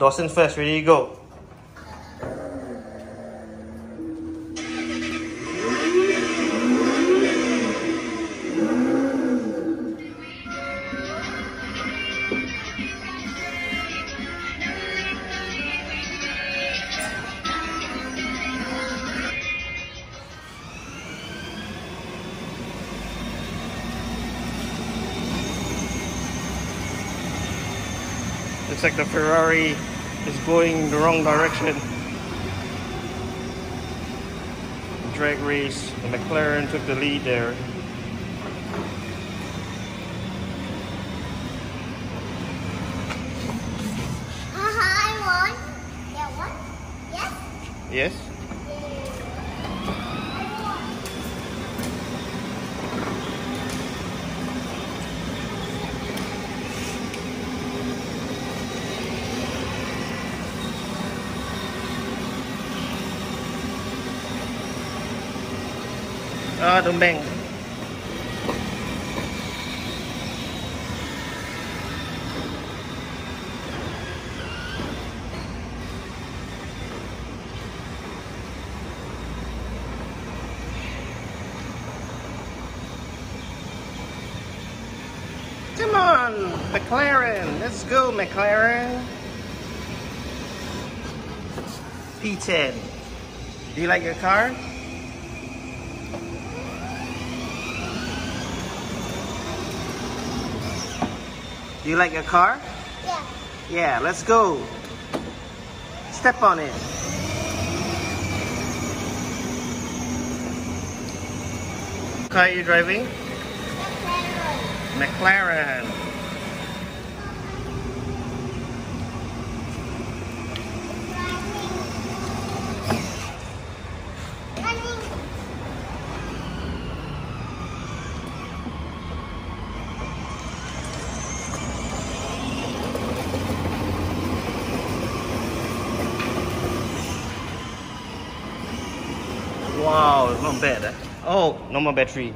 Dawson first, ready to go. Looks like the Ferrari is going the wrong direction. Drag race, the McLaren took the lead there. Haha, I won. That one? Yes? Yes? Don't bang. Come on, McLaren. Let's go, McLaren. P10. Do you like your car? You like your car? Yeah. Yeah, let's go. Step on it. Car are you driving? McLaren. McLaren. Wow, not bad. Eh? Oh, no more battery.